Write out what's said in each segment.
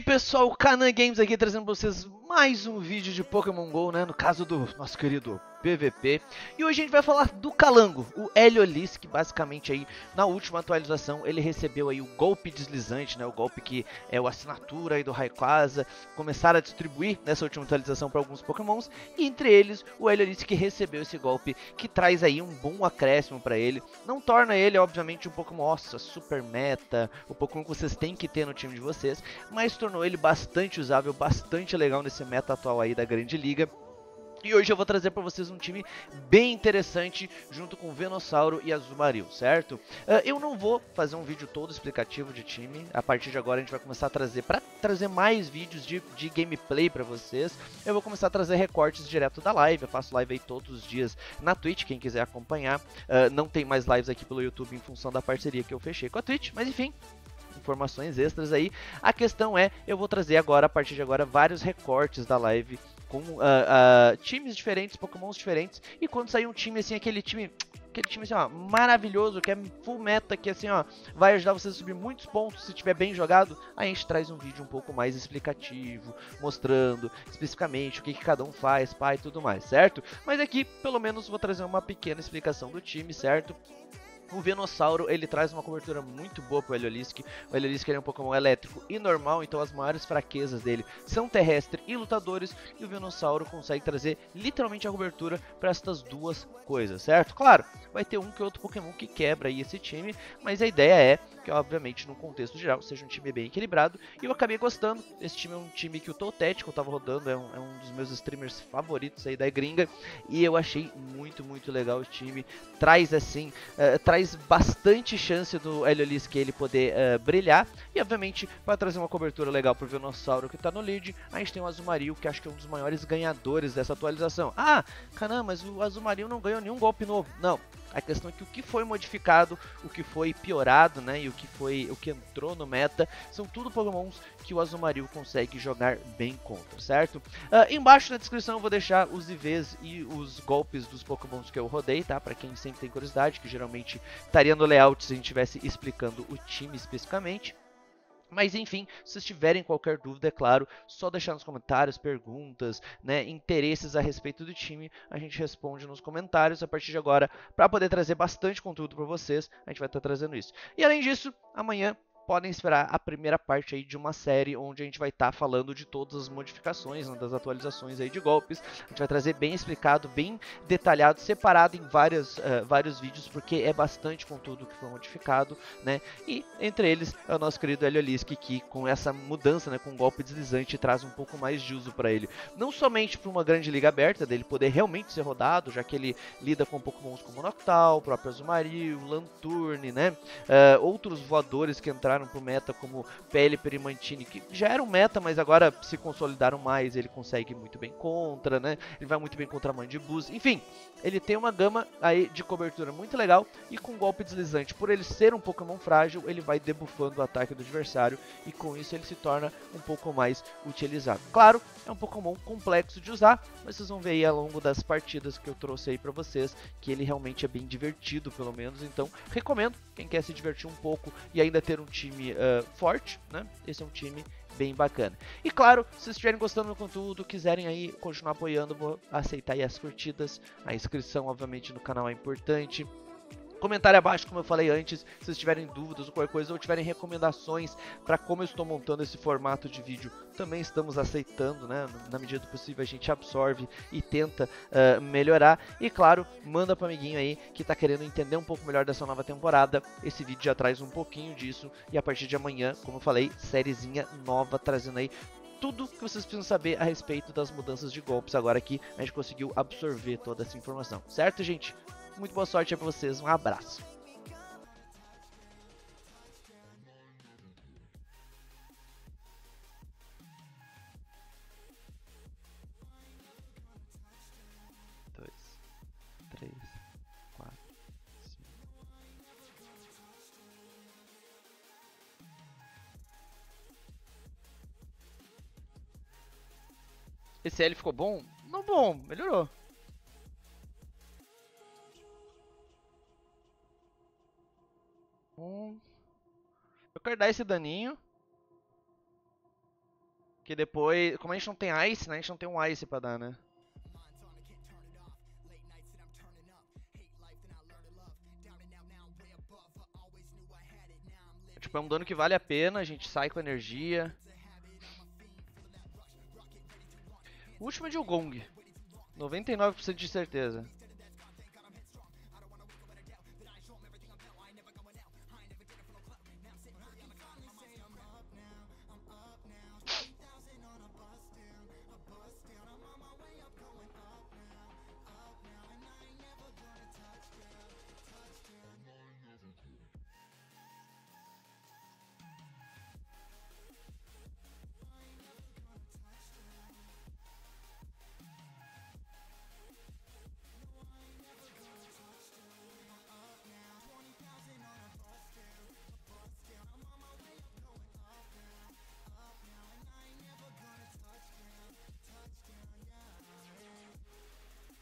aí pessoal, Canan Games aqui trazendo pra vocês mais um vídeo de Pokémon GO, né? No caso do nosso querido PVP. E hoje a gente vai falar do Calango, o Heliolis, que basicamente aí na última atualização ele recebeu aí o golpe deslizante, né? O golpe que é a assinatura aí do Rayquaza. Começaram a distribuir nessa última atualização para alguns Pokémons. E entre eles o Heliolis que recebeu esse golpe que traz aí um bom acréscimo para ele. Não torna ele, obviamente, um Pokémon nossa, super meta, o Pokémon que vocês têm que ter no time de vocês. Mas tornou ele bastante usável, bastante legal nesse meta atual aí da Grande Liga. E hoje eu vou trazer para vocês um time bem interessante junto com Venossauro e Azumarill, certo? Uh, eu não vou fazer um vídeo todo explicativo de time, a partir de agora a gente vai começar a trazer, para trazer mais vídeos de, de gameplay para vocês, eu vou começar a trazer recortes direto da live, eu faço live aí todos os dias na Twitch, quem quiser acompanhar, uh, não tem mais lives aqui pelo YouTube em função da parceria que eu fechei com a Twitch, mas enfim, informações extras aí. A questão é, eu vou trazer agora, a partir de agora, vários recortes da live com uh, uh, times diferentes, pokémons diferentes. E quando sair um time assim, aquele time aquele time assim, ó, maravilhoso, que é full meta, que assim, ó, vai ajudar você a subir muitos pontos se tiver bem jogado, a gente traz um vídeo um pouco mais explicativo, mostrando especificamente o que, que cada um faz, pai e tudo mais, certo? Mas aqui, pelo menos, vou trazer uma pequena explicação do time, certo? O Venossauro, ele traz uma cobertura muito boa pro Heliolisk. O Heliolisk é um Pokémon elétrico e normal, então as maiores fraquezas dele são terrestre e lutadores. E o Venossauro consegue trazer literalmente a cobertura para estas duas coisas, certo? Claro, vai ter um que outro Pokémon que quebra aí esse time, mas a ideia é que, obviamente, no contexto geral, seja um time bem equilibrado. E eu acabei gostando. Esse time é um time que o Toutético tava rodando, é um, é um dos meus streamers favoritos aí da gringa. E eu achei muito, muito legal o time. Traz, assim, uh, traz traz bastante chance do Heliolis que ele poder uh, brilhar. E obviamente vai trazer uma cobertura legal pro Venossauro que está no lead. A gente tem o Azumarill, que acho que é um dos maiores ganhadores dessa atualização. Ah, caramba, mas o Azumarill não ganhou nenhum golpe novo. Não, a questão é que o que foi modificado, o que foi piorado, né, e o que foi, o que entrou no meta, são tudo Pokémons que o Azumarill consegue jogar bem contra, certo? Uh, embaixo na descrição eu vou deixar os IVs e os golpes dos Pokémons que eu rodei, tá? Para quem sempre tem curiosidade, que geralmente estaria no layout se a gente estivesse explicando o time especificamente. Mas enfim, se vocês tiverem qualquer dúvida, é claro, só deixar nos comentários, perguntas, né, interesses a respeito do time, a gente responde nos comentários a partir de agora, para poder trazer bastante conteúdo para vocês, a gente vai estar tá trazendo isso. E além disso, amanhã podem esperar a primeira parte aí de uma série onde a gente vai estar tá falando de todas as modificações, né, das atualizações aí de golpes. A gente vai trazer bem explicado, bem detalhado, separado em várias, uh, vários vídeos, porque é bastante conteúdo que foi modificado, né? E entre eles é o nosso querido Heliolisk, que com essa mudança, né, com o golpe deslizante, traz um pouco mais de uso para ele. Não somente para uma grande liga aberta, dele poder realmente ser rodado, já que ele lida com pokémons como Noctowl, próprio Azumarill, Lanturne, né? Uh, outros voadores que entraram entraram pro meta como Pelipper e Mantini, que já eram meta, mas agora se consolidaram mais, ele consegue muito bem contra, né? Ele vai muito bem contra Mandibus. Enfim, ele tem uma gama aí de cobertura muito legal e com golpe deslizante. Por ele ser um Pokémon frágil, ele vai debuffando o ataque do adversário e com isso ele se torna um pouco mais utilizado. Claro, é um Pokémon complexo de usar, mas vocês vão ver aí ao longo das partidas que eu trouxe aí para vocês que ele realmente é bem divertido, pelo menos. Então, recomendo quem quer se divertir um pouco e ainda ter um time uh, forte, né? Esse é um time bem bacana. E claro, se vocês estiverem gostando do conteúdo, quiserem aí continuar apoiando, vou aceitar aí as curtidas. A inscrição, obviamente, no canal é importante. Comentário abaixo, como eu falei antes, se vocês tiverem dúvidas ou qualquer coisa, ou tiverem recomendações para como eu estou montando esse formato de vídeo, também estamos aceitando, né? Na medida do possível a gente absorve e tenta uh, melhorar. E claro, manda para amiguinho aí que está querendo entender um pouco melhor dessa nova temporada. Esse vídeo já traz um pouquinho disso e a partir de amanhã, como eu falei, sériezinha nova trazendo aí tudo que vocês precisam saber a respeito das mudanças de golpes. Agora que a gente conseguiu absorver toda essa informação, certo, gente? Muito boa sorte aí pra vocês. Um abraço. Dois, três, quatro, cinco. Esse L ficou bom? Não bom, melhorou. Dar esse daninho. Que depois, como a gente não tem ice, né? A gente não tem um ice pra dar, né? Tipo, é um dano que vale a pena, a gente sai com energia. O último é de Gong. 99% de certeza.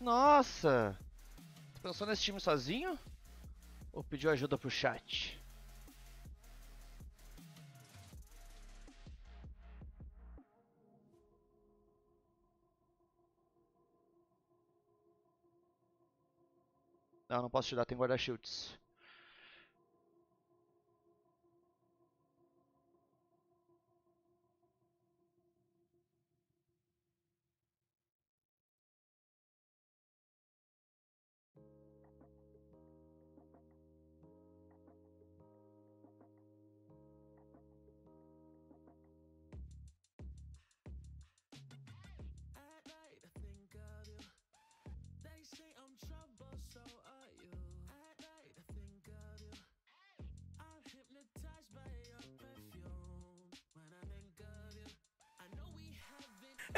Nossa! Pensou nesse time sozinho? Ou pediu ajuda pro chat? Não, não posso te dar, tem guarda-chutes.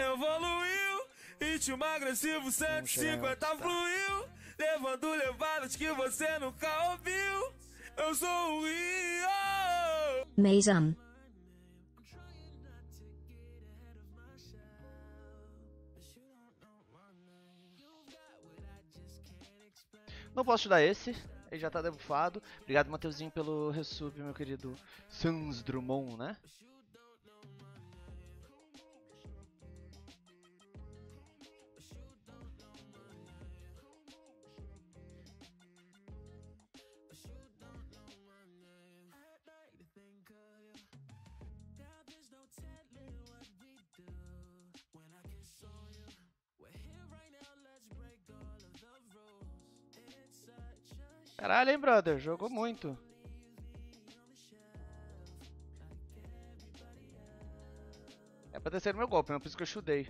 Evoluiu, ritmo agressivo 150 fluiu, levando levadas que você nunca ouviu. Eu sou o Rio. Mason. Não posso te dar esse, ele já tá debufado. Obrigado, Mateuzinho, pelo resub, meu querido Sans Drummond, né? Caralho, hein, brother? Jogou muito. É pra descer no meu golpe, é por isso que eu chudei.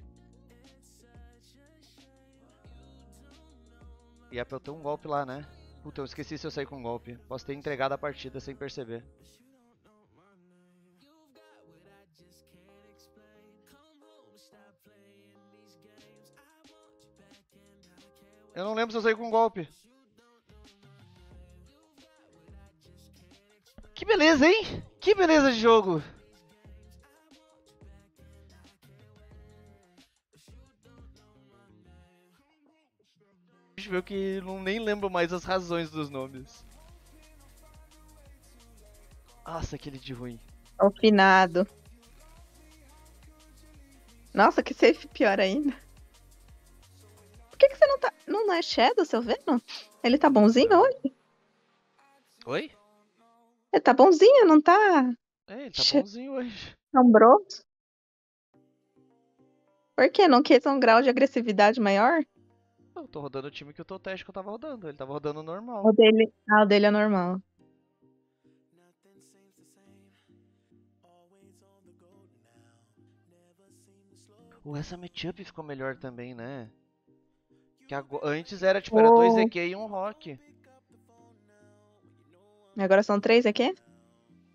E é pra eu ter um golpe lá, né? Puta, eu esqueci se eu saí com um golpe. Posso ter entregado a partida sem perceber. Eu não lembro se eu saí com um golpe. Beleza, hein? Que beleza de jogo. Deixa eu ver que não nem lembro mais as razões dos nomes. Nossa, aquele de ruim. Alfinado. Nossa, que safe pior ainda. Por que, que você não tá. Não é Shadow, seu vendo? Ele tá bonzinho hoje? Oi? Ele tá bonzinho, não tá É, ele tá Che- bonzinho hoje. sombroso? Por quê? Não quis um grau de agressividade maior? Eu tô rodando o time que o Totesh que eu tava rodando. Ele tava rodando normal. O dele, ah, o dele é normal. Ou essa matchup ficou melhor também, né? Que Antes era tipo, era dois. EQ e um Rock. Agora são três aqui?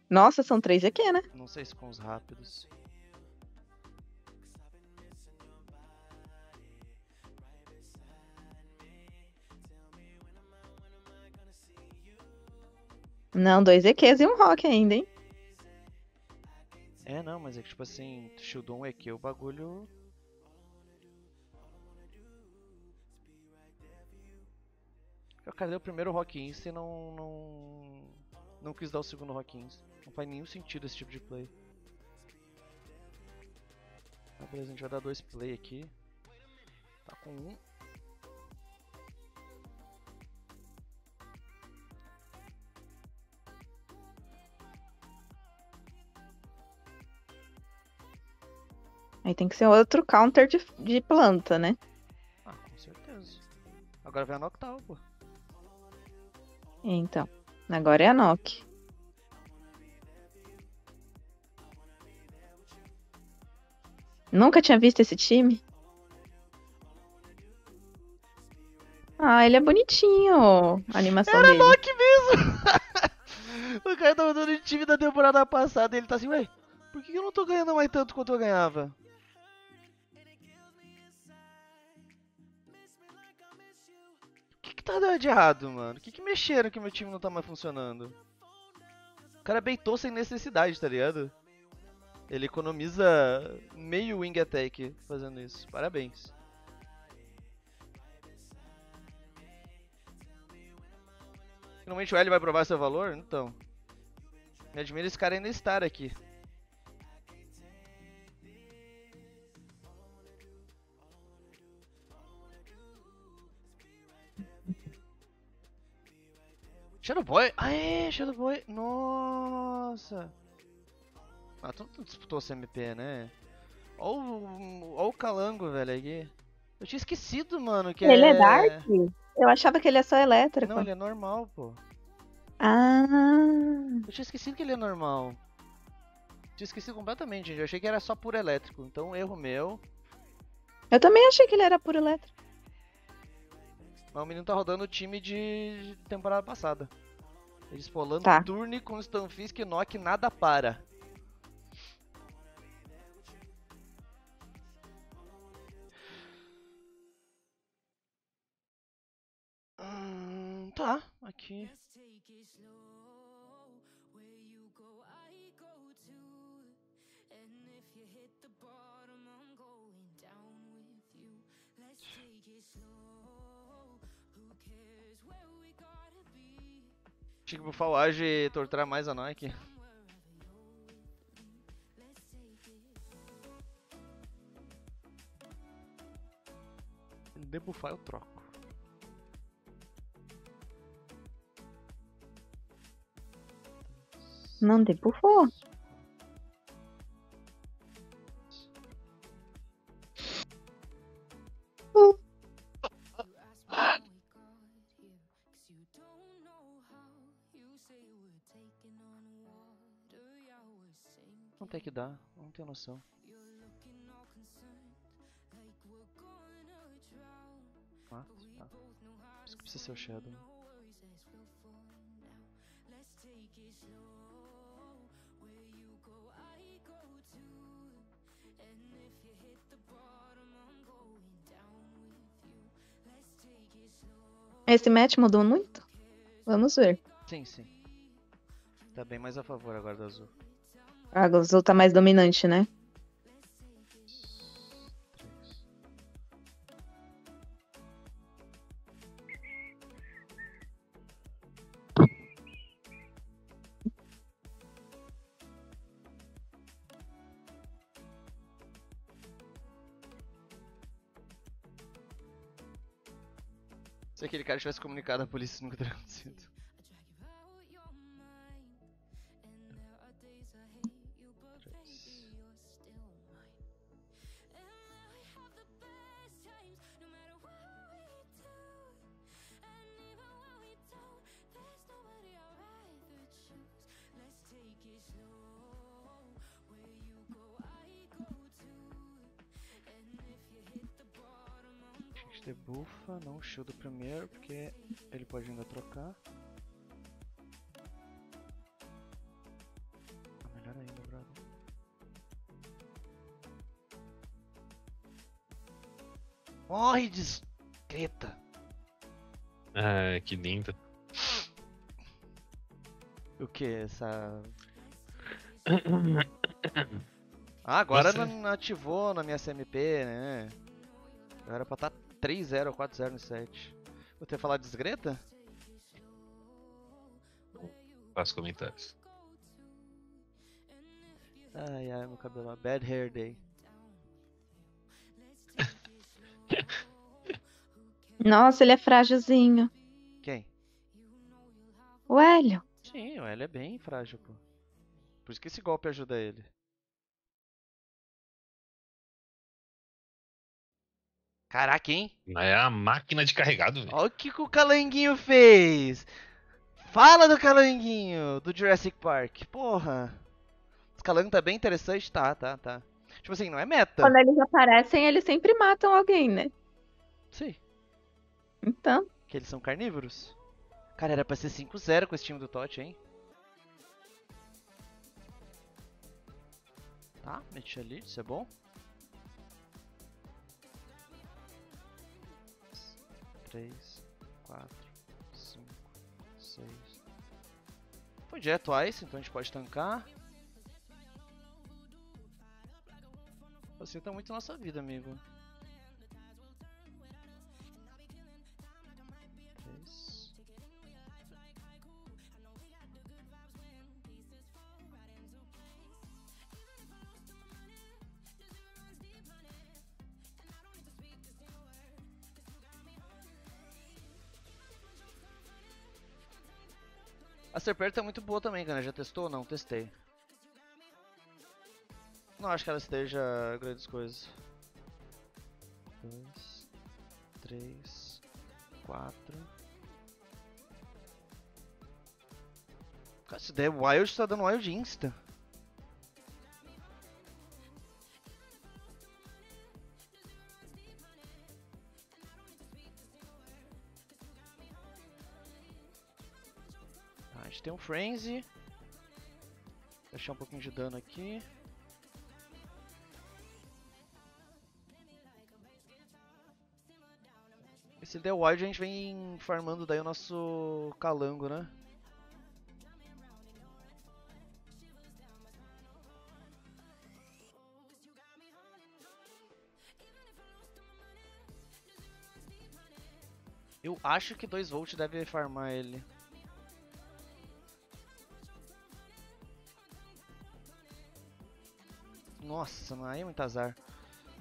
Nossa, são três aqui, né? Não sei se com os rápidos. Não, dois EQs e um rock ainda, hein? É, não, mas é que tipo assim, tu shieldou um EQ, o bagulho. O cara deu o primeiro Rock Insta e não, não. Não quis dar o segundo Insta. Não faz nenhum sentido esse tipo de play. Ah, beleza, a gente vai dar dois play aqui. Tá com um. Aí tem que ser outro counter de, de planta, né? Ah, com certeza. Agora vem a Noctal, pô. Então. Agora é a Nock. Nunca tinha visto esse time? Ah, ele é bonitinho. A animação Era dele. Mesmo! o cara tava dando time da temporada passada e ele tá assim, ué, por que eu não tô ganhando mais tanto quanto eu ganhava? Tá dando de errado, mano? O que que mexeram que meu time não tá mais funcionando? O cara beitou sem necessidade, tá ligado? Ele economiza meio wing attack fazendo isso. Parabéns. Finalmente o L vai provar seu valor? Então. Me admira esse cara ainda estar aqui. Shadow Boy? Aê, Shadow Boy. Nossa. Ah, tu não disputou o CMP, né? Olha o Calango, velho, aqui. Eu tinha esquecido, mano, que Ele é... é Dark? Eu achava que ele é só elétrico. Não, ele é normal, pô. Ah, Eu tinha esquecido que ele é normal. Tinha esquecido completamente, gente. Eu achei que era só puro elétrico. Então, erro meu. eu também achei que ele era puro elétrico. Mas o menino tá rodando o time de temporada passada. Eles polando Tá. Turne e Nock nada para. Hum, tá, aqui. Hit the bottom, I'm going down with you. Let's take it slow. Tinha que bufar o Age e torturar mais a it. Debufar eu troco. Não debufou. Não tem que dar, não tenho noção. Ah, we tá. Por isso que precisa ser o Shadow. Esse match mudou muito? Vamos ver. Sim, sim. Tá bem mais a favor agora do azul. A azul tá mais dominante, né? Se aquele cara tivesse comunicado à polícia, isso nunca teria acontecido. Debufa, não shield primeiro, porque ele pode ainda trocar. Ah, melhor ainda, brother. Morre, discreta! Ah, que lindo. O que? Essa. Ah, agora Você- não ativou na minha CMP, né? Era pra estar 3-0 4-0 no set. Vou ter falar discreta? Não faço comentários. Ai, ai, meu cabelo. Bad hair day. Nossa, ele é frágilzinho. Quem? O Hélio. Sim, o Hélio é bem frágil, pô. Por isso que esse golpe ajuda ele. Caraca, hein? É a máquina de carregado, velho. Olha o que, que o Calanguinho fez! Fala do Calanguinho, do Jurassic Park. Porra. Esse Calango tá bem interessante, tá, tá, tá. Tipo assim, não é meta. Quando eles aparecem, eles sempre matam alguém, né? Sim, Então, que eles são carnívoros. Cara, era pra ser 5-0 com esse time do Totti, hein? Tá, meti ali, isso é bom. Três, quatro, cinco, seis. Foi direto Ice, então a gente pode tancar. Facilita muito a nossa vida, amigo. A Serpent tá muito boa também, cara. Já testou ou não? Testei. Não acho que ela esteja grandes coisas. Dois, três, quatro. Cara, se der Wild, tá dando Wild Insta. Tem um Frenzy. Deixar um pouquinho de dano aqui. E se der wild a gente vem farmando daí o nosso calango, né? Eu acho que 2 volt deve farmar ele. Nossa, mas aí é muito azar.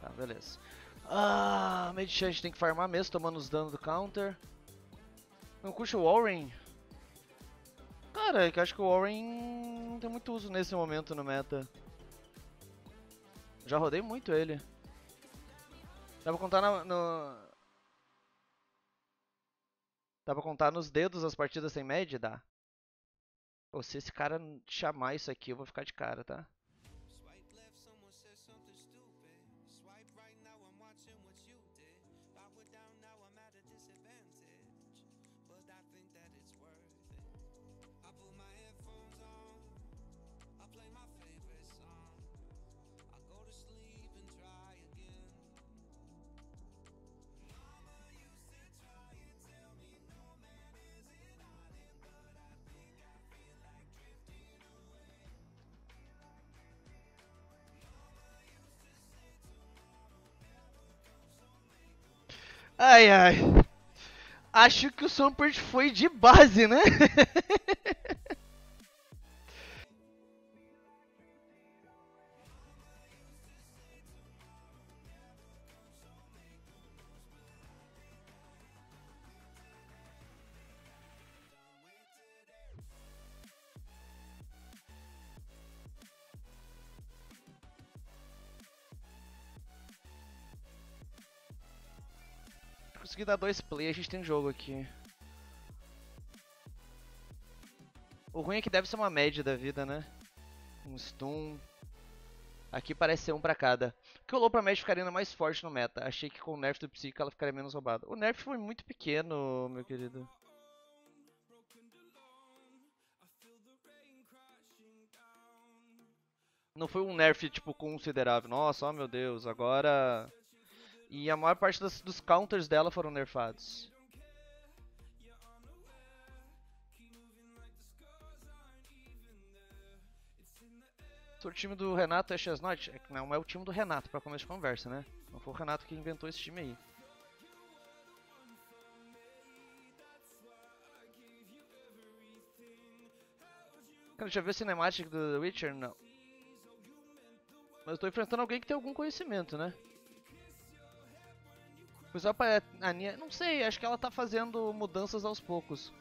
Tá, beleza. Ah, gente tem que farmar mesmo, tomando os danos do counter. Não curte o Warren? Cara, eu acho que o Warren não tem muito uso nesse momento no meta. Já rodei muito ele. Dá pra contar na- no... Dá pra contar nos dedos as partidas sem média? Dá. Pô, se esse cara chamar isso aqui, eu vou ficar de cara, tá? What you did. If I went down, now I'm at a disadvantage. But I think that it's worth Ai, ai. Acho que o Sompert foi de base, né? Consegui dar dois play, a gente tem jogo aqui. O ruim é que deve ser uma média da vida, né? Um stun. Aqui parece ser um pra cada. O que rolou pra média ficaria ainda mais forte no meta. Achei que com o nerf do Psyche ela ficaria menos roubada. O nerf foi muito pequeno, meu querido. Não foi um nerf, tipo, considerável. Nossa, oh meu Deus, agora... E a maior parte das- dos counters dela foram nerfados. O time do Renato é Chesnut, é não é o time do Renato pra começo de conversa, né? Não foi o Renato que inventou esse time aí. Cara, já viu a cinemática do The Witcher? Não. Mas eu tô enfrentando alguém que tem algum conhecimento, né? Pois a a Nia, não sei, acho que ela tá fazendo mudanças aos poucos.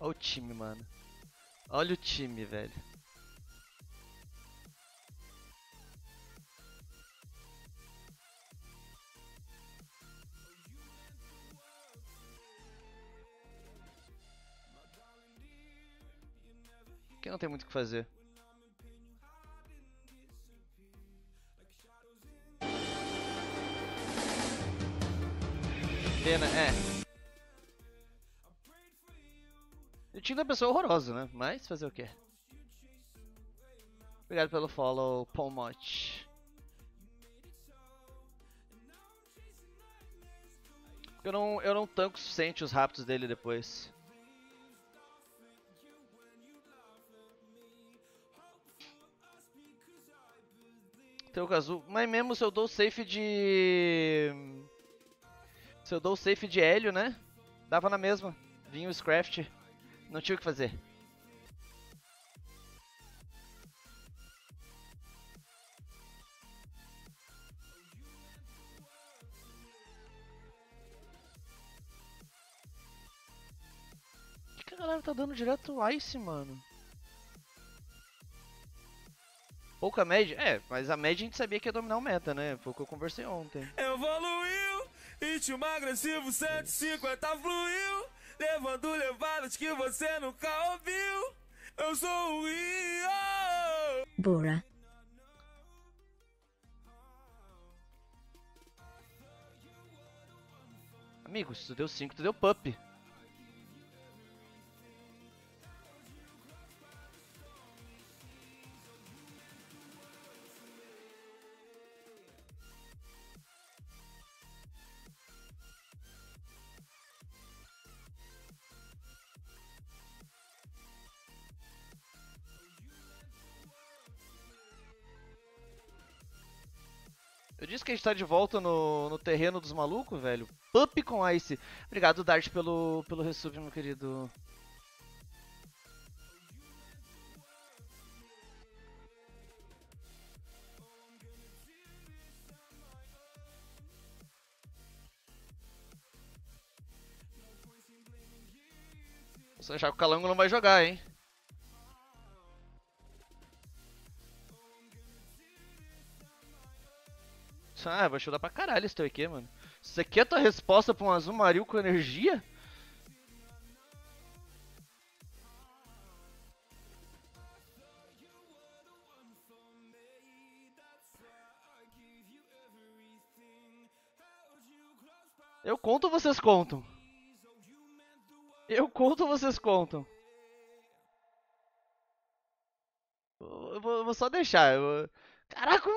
Olha o time, mano. Olha o time, velho. Tem muito o que fazer. Pena, é. O time da pessoa é horroroso, né? Mas fazer o quê? Obrigado pelo follow, Pomot. Eu não, eu não tanco o suficiente os raptos dele depois. Teu Kazu. Mas mesmo se eu dou safe de. Se eu dou safe de Hélio, né? Dava na mesma. Vinha o Scraft. Não tinha o que fazer. Que a galera tá dando direto Ice, mano? Pouca média? É, mas a média a gente sabia que ia dominar o meta, né? Foi o que eu conversei ontem. Evoluiu, ritmo agressivo 150 fluiu, levando levadas que você nunca ouviu. Eu sou o Rio. Bora. Amigo, se tu deu 5, tu deu pup. Eu disse que a gente tá de volta no, no terreno dos malucos, velho. Pup com Ice. Obrigado, Dart, pelo, pelo resub, meu querido. Você achar que o Calango não vai jogar, hein? Ah, vai ajudar pra caralho esse teu EQ, mano. Isso aqui é a tua resposta pra um azul com energia? Eu conto ou vocês contam? Eu conto ou vocês contam? Eu vou, eu vou só deixar. eu- Caraca,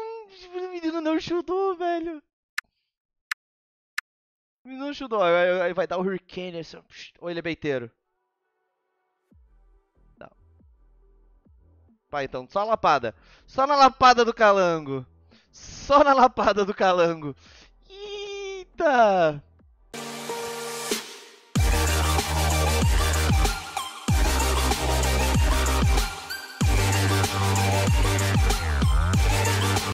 o menino não chutou, velho. O menino não chutou. Aí vai dar o Hurricane assim. Ou ele é beiteiro? Não. Vai então, só a lapada. Só na lapada do calango. Só na lapada do calango. Eita!